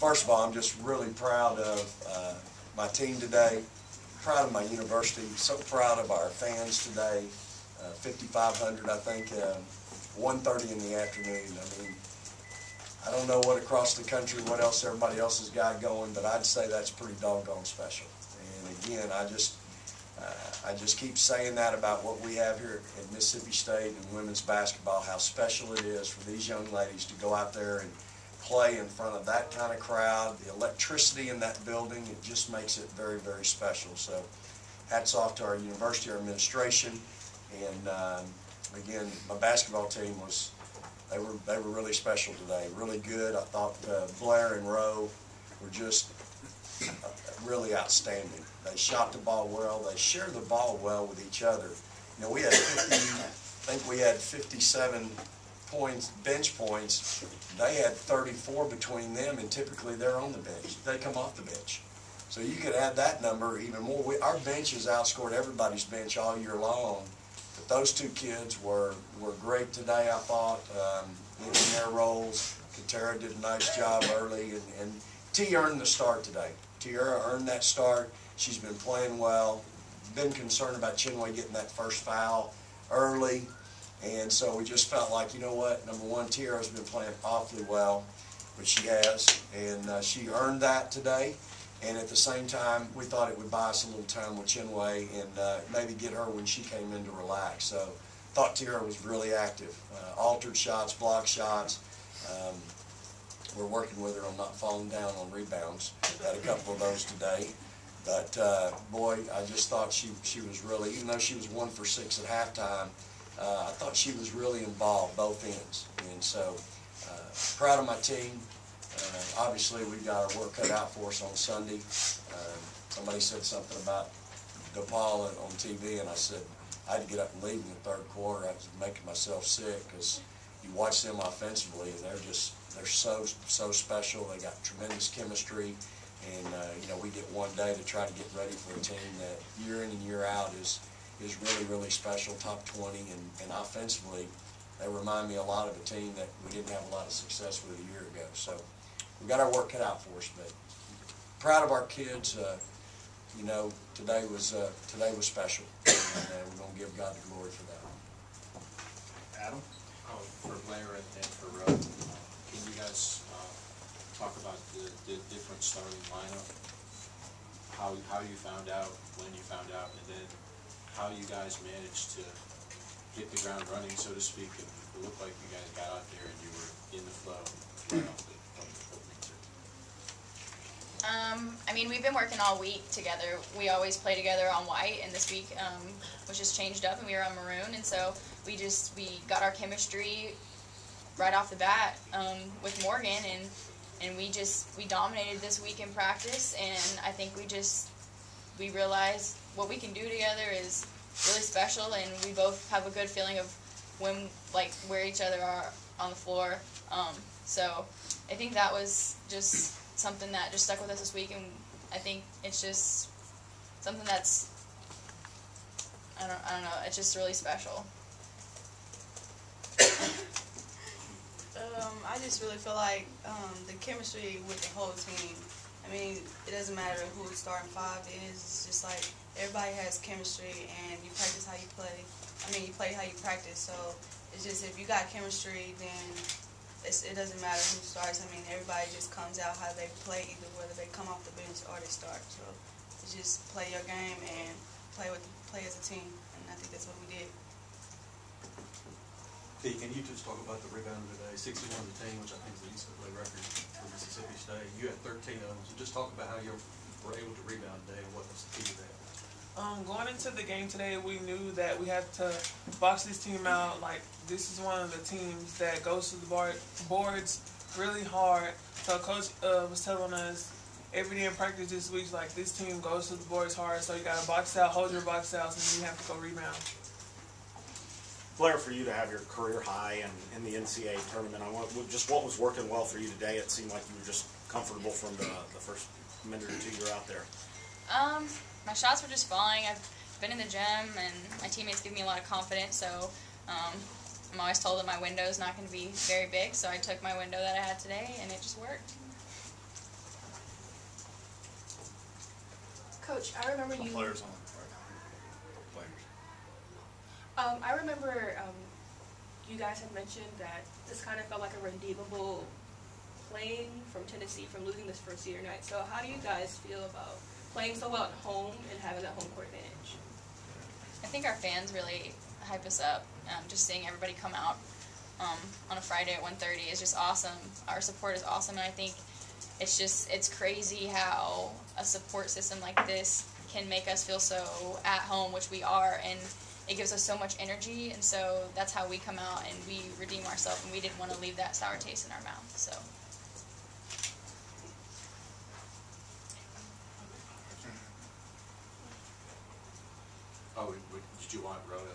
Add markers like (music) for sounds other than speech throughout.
first of all, I'm just really proud of uh, my team today, proud of my university, so proud of our fans today. Uh, 5,500, I think, uh, 1:30 in the afternoon. I mean, I don't know what across the country, what else everybody else has got going, but I'd say that's pretty doggone special. And again, I just, uh, I just keep saying that about what we have here at Mississippi State and women's basketball, how special it is for these young ladies to go out there and play in front of that kind of crowd. The electricity in that building, it just makes it very, very special. So hats off to our university, our administration, and um, again, my basketball team was, they were, they were really special today, really good. I thought uh, Blair and Rowe were just uh, really outstanding. They shot the ball well, they shared the ball well with each other. You know, we had 50, I think we had 57 points, bench points. They had 34 between them, and typically they're on the bench. They come off the bench. So you could add that number even more. We, our has outscored everybody's bench all year long. But those two kids were, were great today, I thought, um, in their roles. Ketara did a nice job early, and, and T earned the start today. Teaira earned that start. She's been playing well. Been concerned about Chinwe getting that first foul early. And so we just felt like, you know what, number one, Teaira's been playing awfully well, which she has, and uh, she earned that today. And at the same time, we thought it would buy us a little time with Chinwe and uh, maybe get her when she came in to relax. So thought Teaira was really active. Uh, altered shots, block shots. Um, we're working with her on not falling down on rebounds. Had a couple of those today. But uh, boy, I just thought she, she was really, even though she was one for six at halftime, uh, I thought she was really involved both ends. And so uh, proud of my team. Uh, obviously, we've got our work cut out for us on Sunday. Uh, somebody said something about DePaul on TV, and I said I had to get up and leave in the third quarter. I was making myself sick because you watch them offensively, and they're just they're so so special. They got tremendous chemistry, and uh, you know we get one day to try to get ready for a team that year in and year out is is really really special, top 20, and, and offensively they remind me a lot of a team that we didn't have a lot of success with a year ago. So we got our work cut out for us, but proud of our kids. Uh, you know, today was uh, today was special, and uh, we're gonna give God the glory for that. Adam? Oh, for Blair and and for Rowe, can you guys uh, talk about the, the different starting lineup? How, how you found out, when you found out, and then how you guys managed to hit the ground running, so to speak, and it looked like you guys got out there and you were in the flow right. Um, I mean, we've been working all week together. We always play together on white, and this week um, was just changed up, and we were on maroon, and so we just we got our chemistry right off the bat um, with Morgan, and and we just we dominated this week in practice, and I think we just we realized what we can do together is really special, and we both have a good feeling of when like where each other are on the floor. Um, so I think that was just something that just stuck with us this week, and I think it's just something that's I don't I don't know. It's just really special. Um, I just really feel like um, the chemistry with the whole team. I mean, it doesn't matter who starting five is. It's just like everybody has chemistry, and you practice how you play. I mean, you play how you practice. So it's just if you got chemistry, then it doesn't matter who starts. I mean, everybody just comes out how they play, either whether they come off the bench or they start. So it's just play your game and play with play as a team, and I think that's what we did. Dee, can you just talk about the rebound today, sixty-one to ten, which I think is the NCAA record for Mississippi State. You had thirteen of them, so just talk about how you were able to rebound today and what was the key to that. Um, going into the game today, we knew that we had to box this team out. Like this is one of the teams that goes to the boards really hard. So coach uh, was telling us every day in practice this week, like this team goes to the boards hard. So you got to box out, hold your box outs, and you have to go rebound. Blair, for you to have your career high and in the NCAA tournament, I want just what was working well for you today. It seemed like you were just comfortable from the, the first minute or two you're out there. Um, my shots were just falling. I've been in the gym, and my teammates give me a lot of confidence, so um, I'm always told that my window is not going to be very big, so I took my window that I had today, and it just worked. Coach, I remember you... Players on. Players. Um, I remember um, you guys had mentioned that this kind of felt like a redeemable playing from Tennessee from losing this first year night. So how do you guys feel about playing so well at home and having that home court advantage? I think our fans really hype us up. Um, just seeing everybody come out um, on a Friday at 1:30 is just awesome. Our support is awesome, and I think it's just it's crazy how a support system like this can make us feel so at home, which we are, and it gives us so much energy. And so that's how we come out and we redeem ourselves, and we didn't want to leave that sour taste in our mouth. So. Oh, would- would- did you want Rhoda?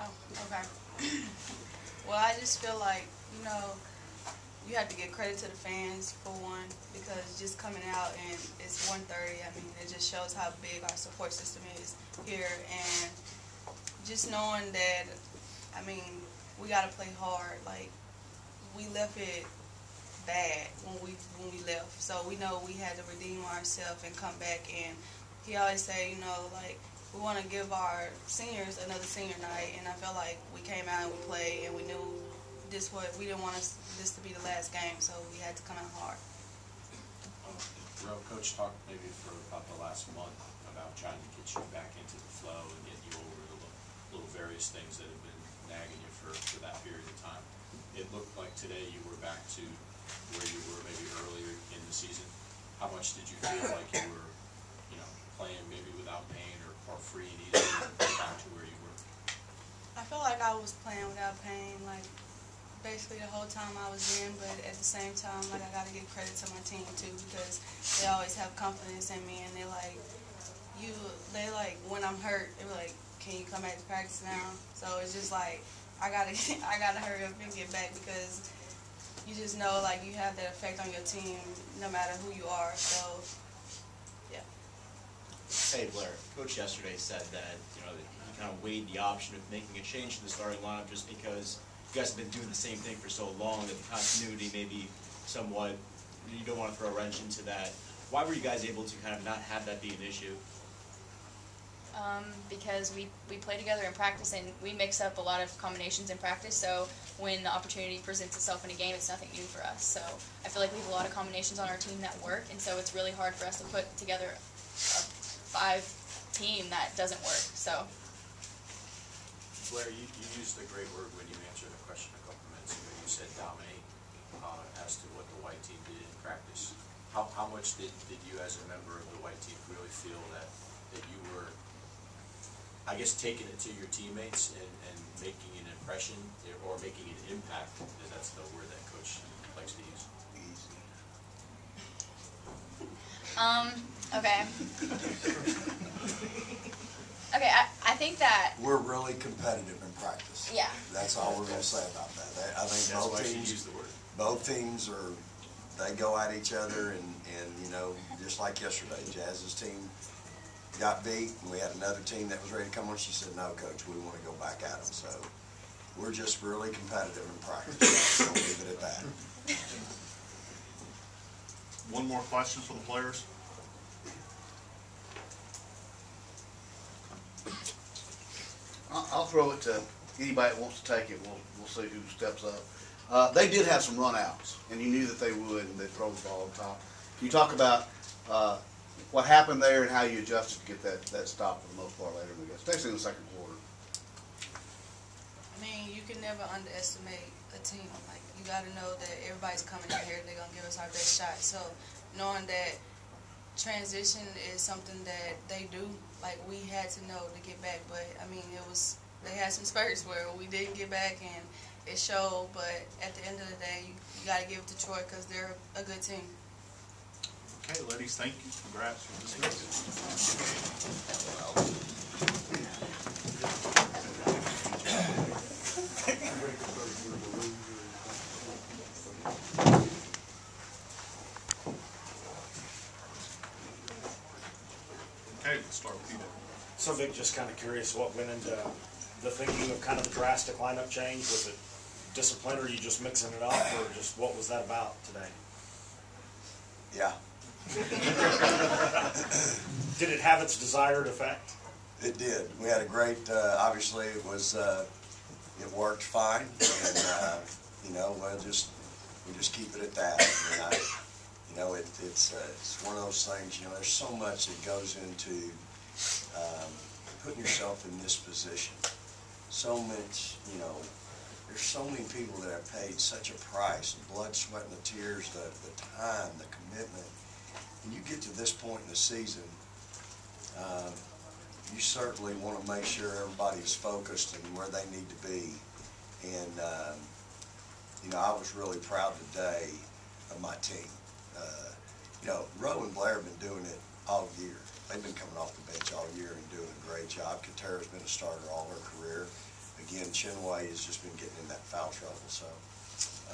Oh, okay. Well, I just feel like, you know, you have to give credit to the fans for one, because just coming out and it's 1.30 I mean, it just shows how big our support system is here, and just knowing that, I mean, we gotta play hard, like, we left it bad when we, when we left, so we know we had to redeem ourselves and come back, and he always say, you know, like, we want to give our seniors another senior night, and I felt like we came out and we played, and we knew this was we didn't want us this to be the last game, so we had to come out hard. Ro, Coach talked maybe for about the last month about trying to get you back into the flow and get you over the little, little various things that have been nagging you for, for that period of time. It looked like today you were back to where you were maybe earlier in the season. How much did you feel like you were, playing maybe without pain or, or free and easy back to where you were? I felt like I was playing without pain, like basically the whole time I was in, but at the same time, like I gotta give credit to my team too because they always have confidence in me, and they like you. They like when I'm hurt, they're like, "Can you come back to practice now?" So it's just like I gotta (laughs) I gotta hurry up and get back because you just know like you have that effect on your team no matter who you are. So. Hey Blair, Coach yesterday said that, you know, that he kind of weighed the option of making a change to the starting lineup just because you guys have been doing the same thing for so long that the continuity may be somewhat, you don't want to throw a wrench into that. Why were you guys able to kind of not have that be an issue? Um, because we, we play together in practice and we mix up a lot of combinations in practice. So when the opportunity presents itself in a game, it's nothing new for us. So I feel like we have a lot of combinations on our team that work, and so it's really hard for us to put together a five team that doesn't work. So Blair, you, you used a great word when you answered a question a couple minutes ago. You said dominate, uh, as to what the white team did in practice. How, how much did, did you as a member of the white team really feel that, that you were, I guess, taking it to your teammates and, and making an impression or making an impact, because that's the word that coach likes to use. um, okay. Okay, I, I think that We're really competitive in practice. Yeah. That's all we're gonna say about that. That- I think That's both why teams, use the word. both teams are, they go at each other and, and, you know, just like yesterday, Jazz's team got beat and we had another team that was ready to come on. She said, no, coach, we wanna go back at them. So we're just really competitive in practice. So we'll leave it at that. One more question for the players? I'll, throw it to anybody that wants to take it. We'll, we'll see who steps up. Uh, they did have some runouts, and you knew that they would, and they'd throw the ball on top. Can you talk about, uh, what happened there and how you adjusted to get that, that stop for the most part later in the game, especially in the second quarter? I mean, you can never underestimate a team. Like, you gotta know that everybody's coming out here, they're gonna give us our best shot. So, knowing that transition is something that they do, like, we had to know to get back. But, I mean, it was, they had some spurts where we didn't get back and it showed. But at the end of the day, you, you gotta give it to Troy because they're a good team. Okay, ladies, thank you. Congrats. You're dismissed. Okay, let's start with you. So Vic, just kind of curious what went into the thinking of kind of the drastic lineup change? Was it discipline or you just mixing it up or just what was that about today? Yeah, (laughs) Did it have its desired effect? It did. We had a great, uh, obviously, it was, uh, it worked fine, and, uh, you know, we'll just, we just keep it at that. And I, you know, it, it's, uh, it's one of those things, you know, there's so much that goes into, um, putting yourself in this position. So much, you know, there's so many people that have paid such a price, the blood, sweat, and the tears, the, the time, the commitment. And you get to this point in the season, um, you certainly want to make sure everybody's focused and where they need to be. And, um, you know, I was really proud today of my team. Uh, you know, Rowe and Blair have been doing it all year. They've been coming off the bench all year and doing a great job. Ketara's been a starter all her career. Again, Chinwe has just been getting in that foul trouble, so,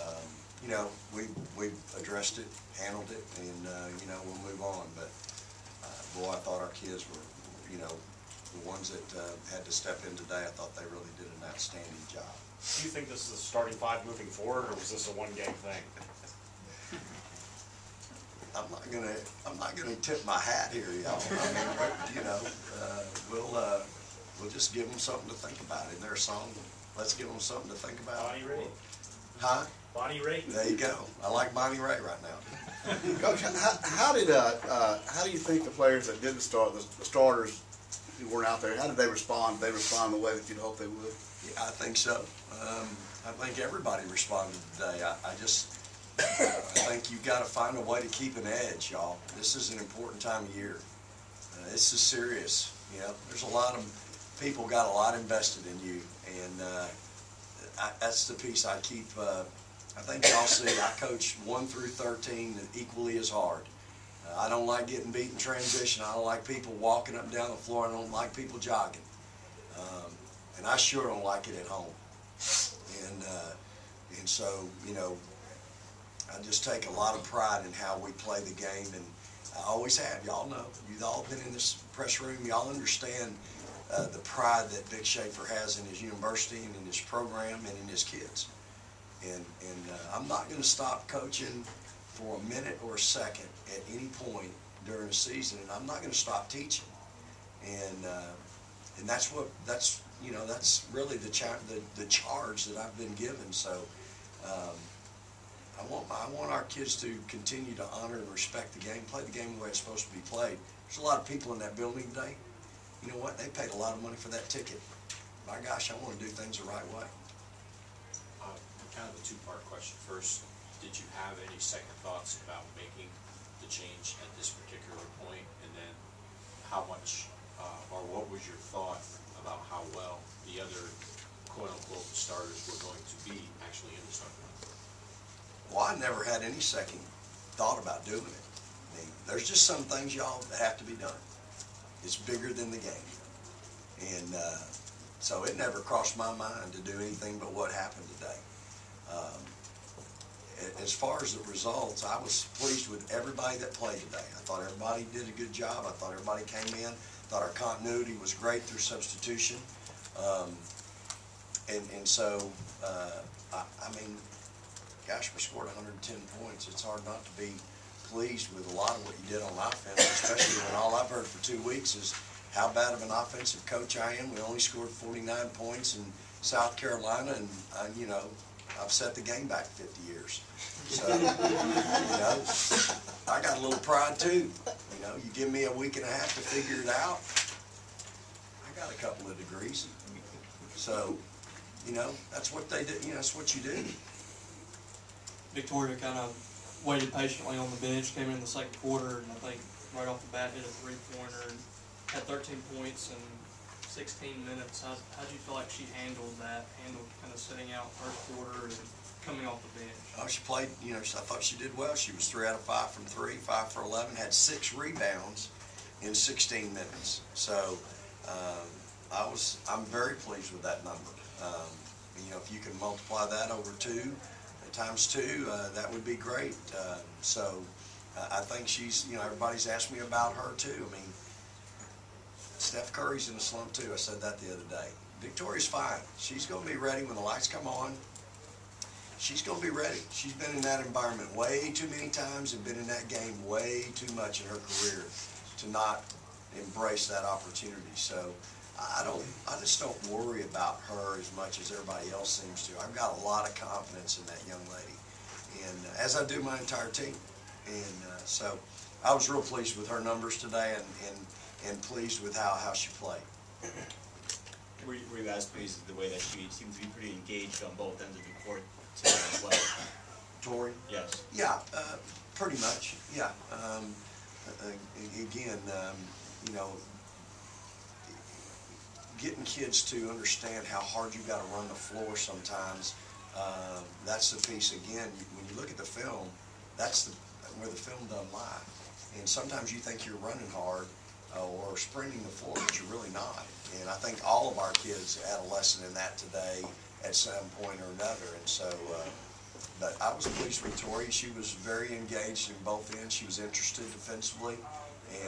um, you know, we, we addressed it, handled it, and, uh, you know, we'll move on. But, uh, boy, I thought our kids were, you know, the ones that, uh, had to step in today, I thought they really did an outstanding job. Do you think this is a starting five moving forward, or was this a one-game thing? I'm not gonna, I'm not gonna tip my hat here, y'all. I mean, but, you know, uh, we'll, uh, we'll just give them something to think about in their song. Let's give them something to think about. Bonnie Raitt. Huh? Bonnie Raitt? There you go. I like Bonnie Raitt right now. (laughs) Coach, how, how did, uh, uh, how do you think the players that didn't start, the the starters who weren't out there, how did they respond? Did they respond the way that you'd hope they would? Yeah, I think so. Um, I think everybody responded today. I, I just, I think you've got to find a way to keep an edge, y'all. This is an important time of year. Uh, this is serious. You know, there's a lot of people got a lot invested in you, and uh, I, that's the piece I keep. Uh, I think y'all see. I coach one through thirteen equally as hard. Uh, I don't like getting beat in transition. I don't like people walking up and down the floor. I don't like people jogging. Um, and I sure don't like it at home. And uh, and so you know, I just take a lot of pride in how we play the game, and I always have. Y'all know. You've all been in this press room. Y'all understand uh, the pride that Vic Schaefer has in his university and in his program and in his kids. And and uh, I'm not going to stop coaching for a minute or a second at any point during the season, and I'm not going to stop teaching. And uh, and that's what that's you know that's really the cha- the, the charge that I've been given. So um, I want I want our kids to continue to honor and respect the game, play the game the way it's supposed to be played. There's a lot of people in that building today. You know what? They paid a lot of money for that ticket. My gosh, I want to do things the right way. Uh, Kind of a two-part question. First, did you have any second thoughts about making the change at this particular point? And then how much, uh, or what was your thought about how well the other quote-unquote starters were going to be actually in the starting? Well, I never had any second thought about doing it. I mean, there's just some things, y'all, that have to be done. It's bigger than the game. And uh, so it never crossed my mind to do anything but what happened today. Um, as far as the results, I was pleased with everybody that played today. I thought everybody did a good job. I thought everybody came in. I Thought our continuity was great through substitution. Um, and, and so, uh, I, I mean, gosh, we scored 110 points. It's hard not to be pleased with a lot of what you did on offense, especially when all I've heard for two weeks is how bad of an offensive coach I am. We only scored 49 points in South Carolina, and, uh, you know, I've set the game back 50 years. So, you know, I got a little pride too. You know, you give me a week and a half to figure it out. I got a couple of degrees. So, you know, that's what they do. You know, that's what you do. Victoria kind of waited patiently on the bench, came in the second quarter, and I think right off the bat hit a three-pointer and had 13 points in 16 minutes. How how'd you feel like she handled that? Handled kind of sitting out first quarter and coming off the bench. Oh, she played, you know, I thought she did well. She was three out of five from three, five for 11, had six rebounds in 16 minutes. So, um, I was, I'm very pleased with that number. Um, you know, if you can multiply that over two, times two, uh, that would be great. Uh, so, uh, I think she's, you know, everybody's asked me about her too. I mean, Steph Curry's in a slump too. I said that the other day. Victoria's fine. She's going to be ready when the lights come on. she's gonna be ready. She's been in that environment way too many times and been in that game way too much in her career to not embrace that opportunity. So I don't, I just don't worry about her as much as everybody else seems to. I've got a lot of confidence in that young lady, and uh, as I do my entire team. And uh, so I was real pleased with her numbers today and, and, and pleased with how, how she played. Were you, were you guys pleased with the way that she seemed to be pretty engaged on both ends of the court today as well? Tori? Yes. Yeah, uh, pretty much, yeah. Um, again, um, you know, getting kids to understand how hard you gotta run the floor sometimes, um, that's the piece, again, when you look at the film, that's the, where the film doesn't lie. And sometimes you think you're running hard, uh, or sprinting the floor, but you're really not. And I think all of our kids had a lesson in that today at some point or another, and so, uh, but I was pleased with Tori. She was very engaged in both ends. She was interested defensively,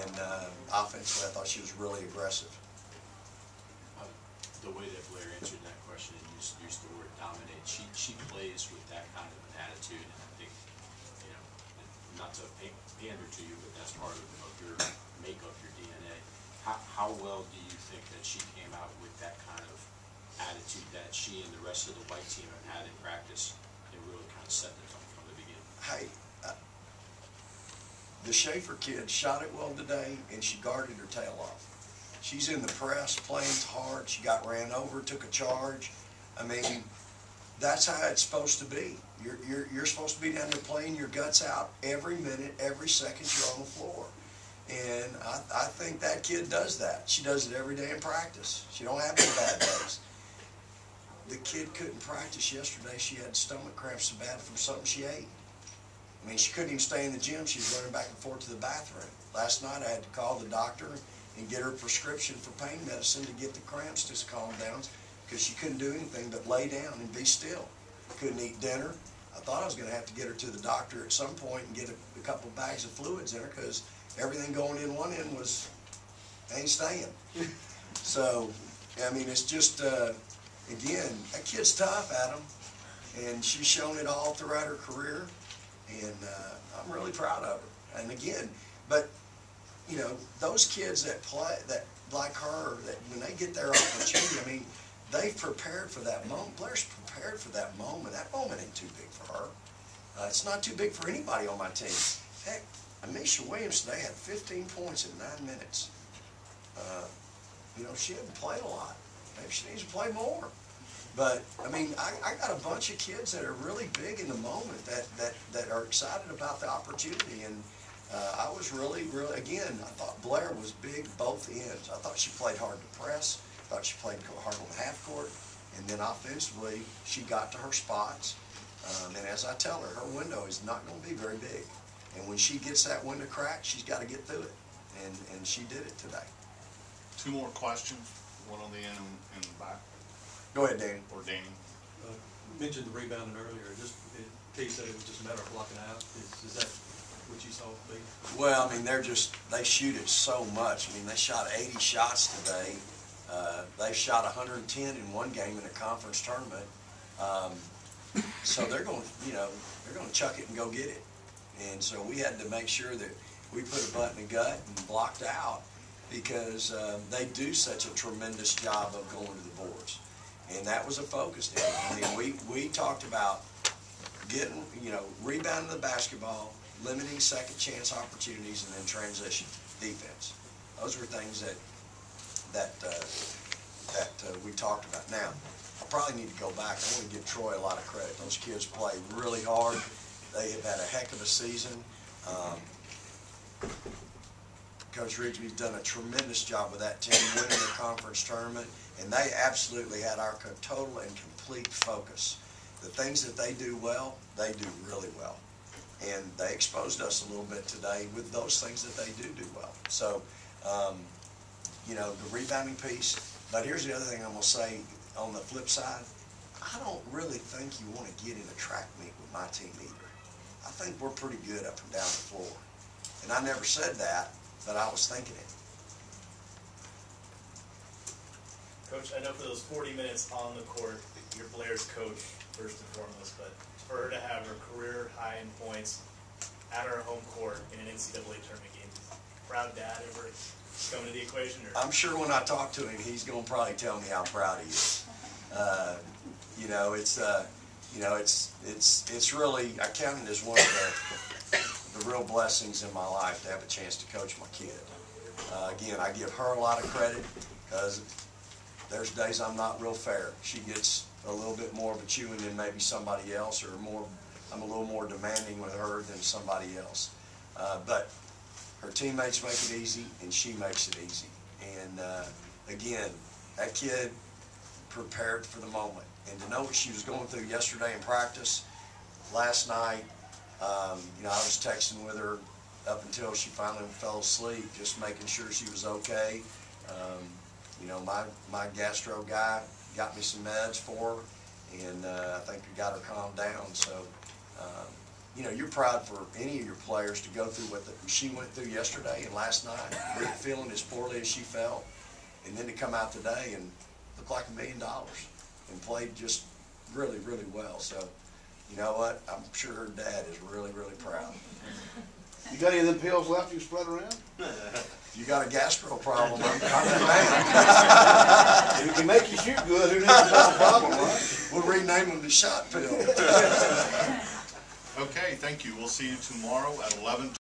and uh, offensively, I thought she was really aggressive. The way that Blair answered that question and used, used the word dominate, she, she plays with that kind of an attitude, and I think, you know, not to pa- pander to you, but that's part of, of your makeup, your DNA. How, how well do you think that she came out with that kind of attitude that she and the rest of the white team have had in practice and really kind of set the tone from the beginning? Hey, uh, the Schaefer kid shot it well today, and she guarded her tail off. She's in the press, playing hard. She got ran over, took a charge. I mean, that's how it's supposed to be. You're, you're, you're supposed to be down there playing your guts out every minute, every second you're on the floor. And I, I think that kid does that. She does it every day in practice. She don't have any bad days. The kid couldn't practice yesterday. She had stomach cramps so bad from something she ate. I mean, she couldn't even stay in the gym. She was running back and forth to the bathroom. Last night, I had to call the doctor and get her prescription for pain medicine to get the cramps to calm down because she couldn't do anything but lay down and be still. Couldn't eat dinner. I thought I was going to have to get her to the doctor at some point and get a, a couple bags of fluids in her because everything going in one end was ain't staying. (laughs) so, I mean, it's just uh, again, that kid's tough, Adam, and she's shown it all throughout her career and uh, I'm really proud of her. And again, but you know, those kids that play that like her, that when they get their opportunity, I mean, they've prepared for that moment. Blair's prepared for that moment. That moment ain't too big for her. Uh, it's not too big for anybody on my team. Heck, Amisha Williams today had 15 points in nine minutes. Uh, you know, she hasn't played a lot. Maybe she needs to play more. But I mean, I, I got a bunch of kids that are really big in the moment that that that are excited about the opportunity, and uh, I was really, really again. I thought Blair was big both ends. I thought she played hard to press. I thought she played hard on the half court, and then offensively she got to her spots. Um, and as I tell her, her window is not going to be very big, and when she gets that window cracked, she's got to get through it, and and she did it today. Two more questions, one on the end and the back, Go ahead, Danny. or Danny. Uh, Mentioned the rebounding earlier, just, it- T said it was just a matter of blocking out. Is, is that you saw? Well, I mean, they're just, they shoot it so much. I mean, they shot 80 shots today. Uh, they shot 110 in one game in a conference tournament. Um, so they're going, to you know, they're going to chuck it and go get it. And so we had to make sure that we put a butt in the gut and blocked out because um, they do such a tremendous job of going to the boards. And that was a focus. There. I mean, we, we talked about getting, you know, rebounding the basketball, limiting second chance opportunities, and then transition defense. Those were things that that uh, that uh, we talked about. Now, I probably need to go back. I want to give Troy a lot of credit. Those kids play really hard. They have had a heck of a season. Um, Coach Rigby's done a tremendous job with that team, winning the conference tournament, and they absolutely had our total and complete focus. The things that they do well, they do really well. And they exposed us a little bit today with those things that they do do well. So, um, you know, the rebounding piece, but here's the other thing I'm gonna say on the flip side. I don't really think you wanna get in a track meet with my team either. I think we're pretty good up and down the floor. And I never said that, but I was thinking it. Coach, I know for those 40 minutes on the court, you're Blair's coach first and foremost, but for her to have her career high in points at our home court in an NCAA tournament game. Proud dad ever come into the equation or? I'm sure when I talk to him, he's gonna probably tell me how proud he is. Uh, You know, it's, uh, you know, it's, it's, it's really, I count it as one of the, the real blessings in my life to have a chance to coach my kid. Uh, Again, I give her a lot of credit, because there's days I'm not real fair. She gets a little bit more of a chewing than maybe somebody else, or more, I'm a little more demanding with her than somebody else. Uh, But her teammates make it easy, and she makes it easy. And uh, again, that kid prepared for the moment. And to know what she was going through yesterday in practice, last night, um, you know, I was texting with her up until she finally fell asleep, just making sure she was okay. Um, you know, my, my gastro guy got me some meds for her, and uh, I think we got her calmed down. So, um, you know, you're proud for any of your players to go through what the, she went through yesterday and last night, feeling as poorly as she felt, and then to come out today and look like a million dollars and played just really, really well. So, you know what? I'm sure her dad is really, really proud. You got any of them pills left you spread around? (laughs) You got a gastro problem, I'm, I'm the man. If can make you shoot good, who needs a problem, right? We'll rename them the shot pill. (laughs) Okay, thank you. We'll see you tomorrow at eleven